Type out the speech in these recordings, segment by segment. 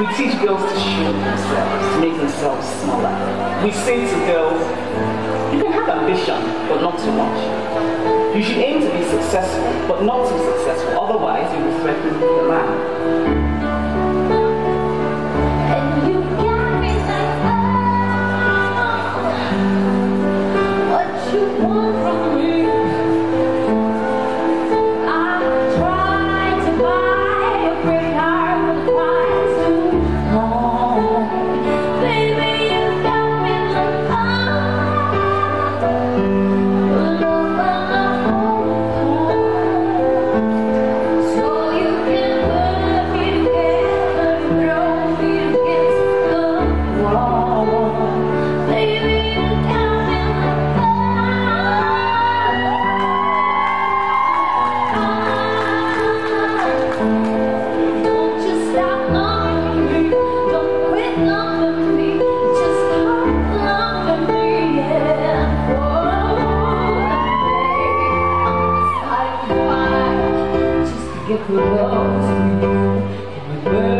We teach girls to shield themselves, to make themselves smaller. We say to girls, you can have ambition, but not too much. You should aim to be successful, but not too successful, Look at what else we do.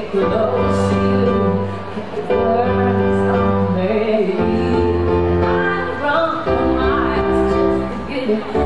get close to you, get the words on me. I run for miles just to get.